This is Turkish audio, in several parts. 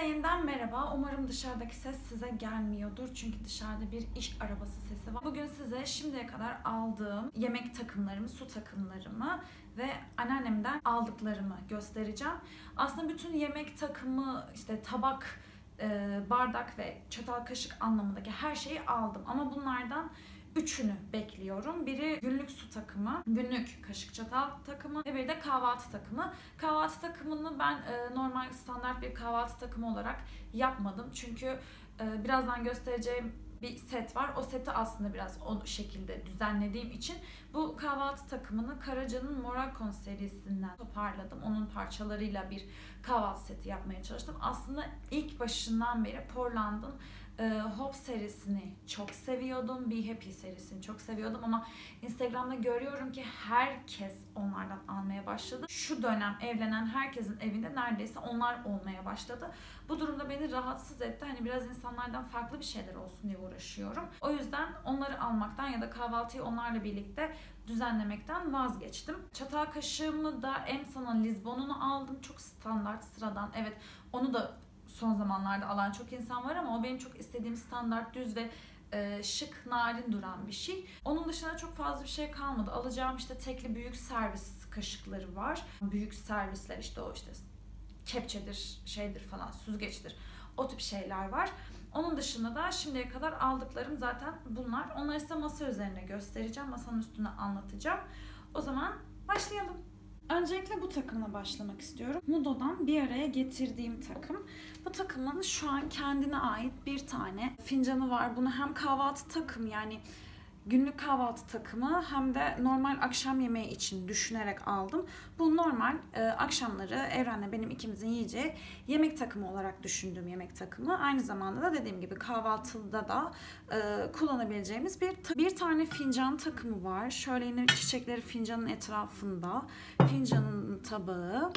Herkese yeniden merhaba. Umarım dışarıdaki ses size gelmiyordur. Çünkü dışarıda bir iş arabası sesi var. Bugün size şimdiye kadar aldığım yemek takımlarımı, su takımlarımı ve anneannemden aldıklarımı göstereceğim. Aslında bütün yemek takımı, işte tabak, e, bardak ve çatal kaşık anlamındaki her şeyi aldım. Ama bunlardan üçünü bekliyorum. Biri günlük su takımı, günlük kaşık çatal takımı ve bir de kahvaltı takımı. Kahvaltı takımını ben e, normal standart bir kahvaltı takımı olarak yapmadım. Çünkü e, birazdan göstereceğim bir set var. O seti aslında biraz o şekilde düzenlediğim için bu kahvaltı takımını Karaca'nın Morakon serisinden toparladım. Onun parçalarıyla bir kahvaltı seti yapmaya çalıştım. Aslında ilk başından beri Portland'ın e, Hope serisini çok seviyordum. Be Happy serisini çok seviyordum ama Instagram'da görüyorum ki herkes onlardan almaya başladı. Şu dönem evlenen herkesin evinde neredeyse onlar olmaya başladı. Bu durumda beni rahatsız etti. Hani biraz insanlardan farklı bir şeyler olsun diye uğraşıyorum. O yüzden onları almaktan ya da kahvaltıyı onlarla birlikte düzenlemekten vazgeçtim. Çatal kaşığımı da Emsa'nın Lisbon'unu aldım. Çok standart, sıradan. Evet onu da son zamanlarda alan çok insan var ama o benim çok istediğim standart, düz ve e, şık, narin duran bir şey. Onun dışında çok fazla bir şey kalmadı. Alacağım işte tekli büyük servis kaşıkları var. Büyük servisler işte o işte kepçedir, şeydir falan, süzgeçtir. O tip şeyler var. Onun dışında da şimdiye kadar aldıklarım zaten bunlar. Onları size masa üzerine göstereceğim. Masanın üstüne anlatacağım. O zaman başlayalım. Öncelikle bu takımla başlamak istiyorum. Mudo'dan bir araya getirdiğim takım. Bu takımın şu an kendine ait bir tane fincanı var. Bunu hem kahvaltı takım yani günlük kahvaltı takımı hem de normal akşam yemeği için düşünerek aldım. Bu normal e, akşamları Evren'le benim ikimizin yiyeceği yemek takımı olarak düşündüğüm yemek takımı. Aynı zamanda da dediğim gibi kahvaltıda da e, kullanabileceğimiz bir bir tane fincan takımı var. Şöyle yine çiçekleri fincanın etrafında. Fincanın tabağı.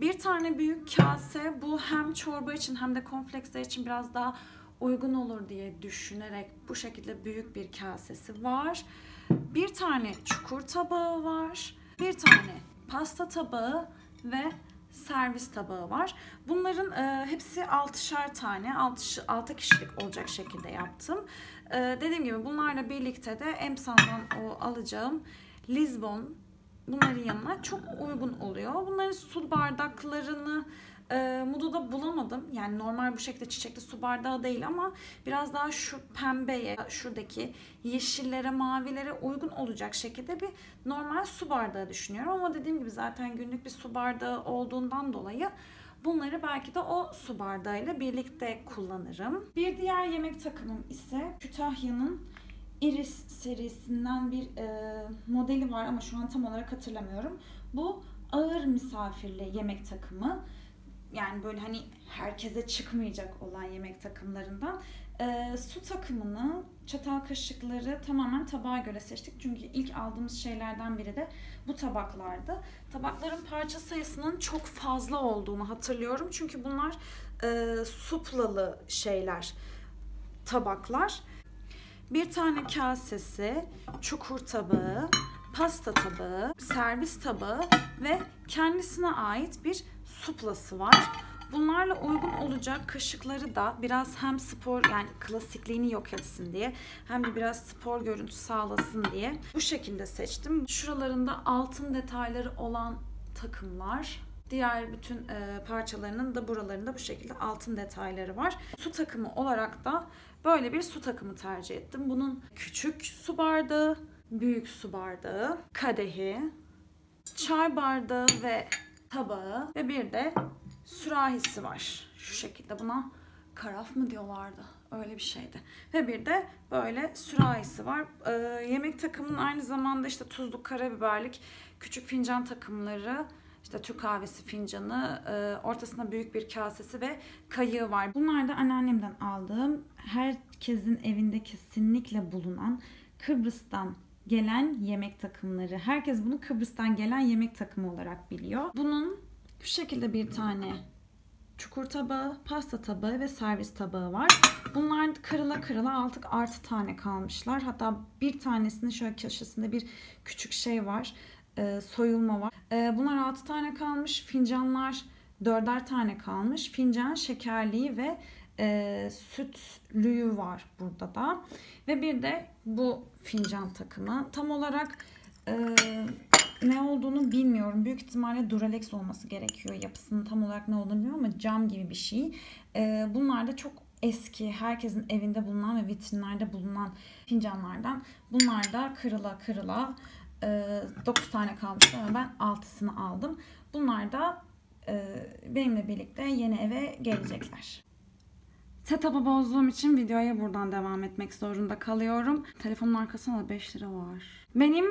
Bir tane büyük kase. Bu hem çorba için hem de konfleksler için biraz daha uygun olur diye düşünerek bu şekilde büyük bir kasesi var. Bir tane çukur tabağı var. Bir tane pasta tabağı ve servis tabağı var. Bunların e, hepsi 6'şar tane, 6, 6 kişilik olacak şekilde yaptım. E, dediğim gibi bunlarla birlikte de Emsan'dan o alacağım Lisbon bunların yanına çok uygun oluyor. Bunların su bardaklarını Mudo'da bulamadım. Yani normal bu şekilde çiçekli su bardağı değil ama biraz daha şu pembeye, şuradaki yeşillere, mavilere uygun olacak şekilde bir normal su bardağı düşünüyorum. Ama dediğim gibi zaten günlük bir su bardağı olduğundan dolayı Bunları belki de o su bardağıyla birlikte kullanırım. Bir diğer yemek takımım ise Kütahya'nın Iris serisinden bir e, modeli var ama şu an tam olarak hatırlamıyorum. Bu ağır misafirli yemek takımı yani böyle hani herkese çıkmayacak olan yemek takımlarından e, su takımını çatal kaşıkları tamamen tabağa göre seçtik. Çünkü ilk aldığımız şeylerden biri de bu tabaklardı. Tabakların parça sayısının çok fazla olduğunu hatırlıyorum. Çünkü bunlar e, suplalı şeyler, tabaklar. Bir tane kasesi, çukur tabağı, pasta tabağı, servis tabağı ve kendisine ait bir suplası var. Bunlarla uygun olacak kaşıkları da biraz hem spor yani klasikliğini yok etsin diye hem de biraz spor görüntü sağlasın diye bu şekilde seçtim. Şuralarında altın detayları olan takımlar. Diğer bütün e, parçalarının da buralarında bu şekilde altın detayları var. Su takımı olarak da böyle bir su takımı tercih ettim. Bunun küçük su bardağı, büyük su bardağı, kadehi, çay bardağı ve tabağı ve bir de sürahisi var. Şu şekilde buna karaf mı diyorlardı? Öyle bir şeydi. Ve bir de böyle sürahisi var. Ee, yemek takımının aynı zamanda işte tuzlu karabiberlik küçük fincan takımları işte Türk kahvesi fincanı, e, ortasında büyük bir kasesi ve kayığı var. Bunlar da anneannemden aldığım, herkesin evinde kesinlikle bulunan Kıbrıs'tan gelen yemek takımları. Herkes bunu Kıbrıs'tan gelen yemek takımı olarak biliyor. Bunun şu şekilde bir tane çukur tabağı, pasta tabağı ve servis tabağı var. Bunlar kırıla kırıla artık artı tane kalmışlar. Hatta bir tanesinin şöyle köşesinde bir küçük şey var. E, soyulma var. E, bunlar altı tane kalmış. Fincanlar dörder tane kalmış. Fincan şekerliği ve e, sütlüğü var burada da. Ve bir de bu fincan takımı. Tam olarak e, ne olduğunu bilmiyorum. Büyük ihtimalle Duralex olması gerekiyor. Yapısının tam olarak ne olduğunu bilmiyorum ama cam gibi bir şey. E, bunlar da çok eski, herkesin evinde bulunan ve vitrinlerde bulunan fincanlardan. Bunlar da kırıla kırıla e, 9 tane kalmış ama ben 6'sını aldım. Bunlar da e, benimle birlikte yeni eve gelecekler. Setup'ı bozduğum için videoya buradan devam etmek zorunda kalıyorum. Telefonun arkasında da 5 lira var. Benim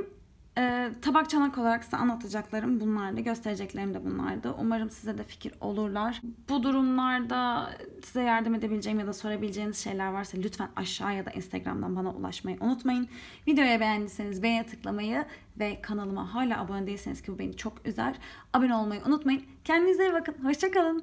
e, tabak çanak olarak size anlatacaklarım bunlardı. Göstereceklerim de bunlardı. Umarım size de fikir olurlar. Bu durumlarda size yardım edebileceğim ya da sorabileceğiniz şeyler varsa lütfen aşağı ya da Instagram'dan bana ulaşmayı unutmayın. Videoya beğendiyseniz beğene tıklamayı ve kanalıma hala abone değilseniz ki bu beni çok üzer. Abone olmayı unutmayın. Kendinize iyi bakın. Hoşçakalın.